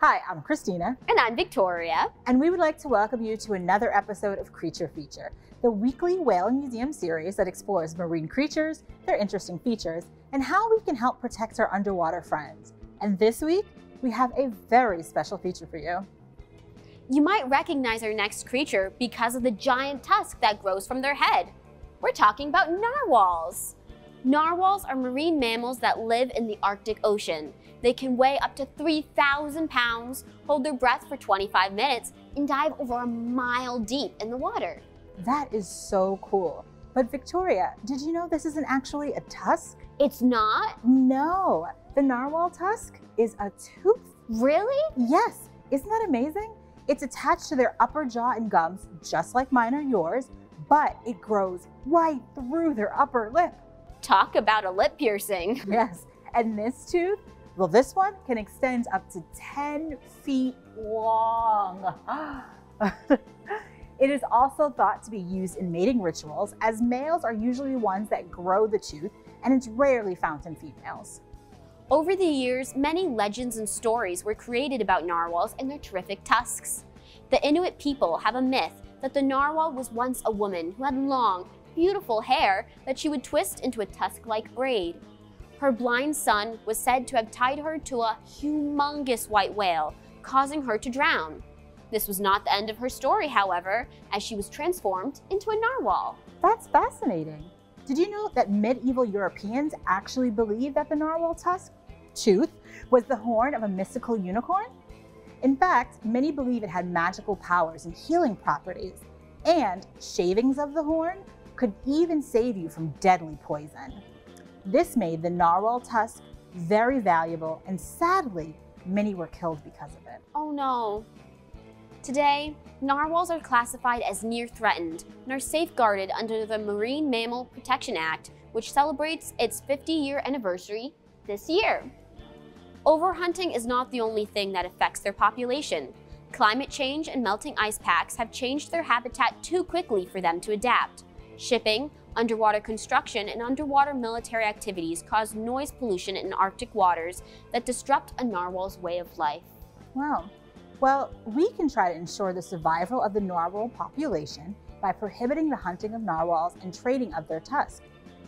Hi, I'm Christina. And I'm Victoria. And we would like to welcome you to another episode of Creature Feature, the weekly whale Museum series that explores marine creatures, their interesting features, and how we can help protect our underwater friends. And this week, we have a very special feature for you. You might recognize our next creature because of the giant tusk that grows from their head. We're talking about narwhals. Narwhals are marine mammals that live in the Arctic Ocean. They can weigh up to 3,000 pounds, hold their breath for 25 minutes, and dive over a mile deep in the water. That is so cool. But Victoria, did you know this isn't actually a tusk? It's not? No. The narwhal tusk is a tooth. Really? Yes. Isn't that amazing? It's attached to their upper jaw and gums, just like mine or yours, but it grows right through their upper lip. Talk about a lip piercing. Yes. And this tooth, well, this one can extend up to 10 feet long. it is also thought to be used in mating rituals, as males are usually ones that grow the tooth, and it's rarely found in females. Over the years, many legends and stories were created about narwhals and their terrific tusks. The Inuit people have a myth that the narwhal was once a woman who had long, beautiful hair that she would twist into a tusk-like braid. Her blind son was said to have tied her to a humongous white whale, causing her to drown. This was not the end of her story, however, as she was transformed into a narwhal. That's fascinating. Did you know that medieval Europeans actually believed that the narwhal tusk, tooth, was the horn of a mystical unicorn? In fact, many believe it had magical powers and healing properties, and shavings of the horn could even save you from deadly poison. This made the narwhal tusk very valuable, and sadly, many were killed because of it. Oh no. Today, narwhals are classified as near threatened and are safeguarded under the Marine Mammal Protection Act, which celebrates its 50 year anniversary this year. Overhunting is not the only thing that affects their population. Climate change and melting ice packs have changed their habitat too quickly for them to adapt. Shipping, underwater construction, and underwater military activities cause noise pollution in Arctic waters that disrupt a narwhal's way of life. Wow. Well, we can try to ensure the survival of the narwhal population by prohibiting the hunting of narwhals and trading of their tusks.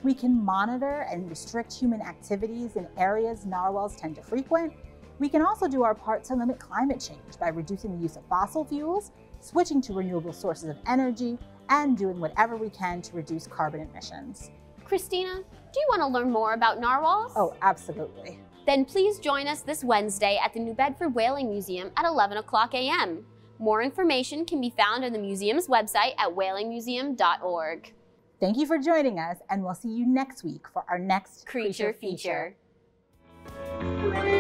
We can monitor and restrict human activities in areas narwhals tend to frequent. We can also do our part to limit climate change by reducing the use of fossil fuels, switching to renewable sources of energy, and doing whatever we can to reduce carbon emissions. Christina, do you want to learn more about narwhals? Oh, absolutely. Then please join us this Wednesday at the New Bedford Whaling Museum at 11 o'clock a.m. More information can be found on the museum's website at whalingmuseum.org. Thank you for joining us, and we'll see you next week for our next Creature, Creature feature. feature.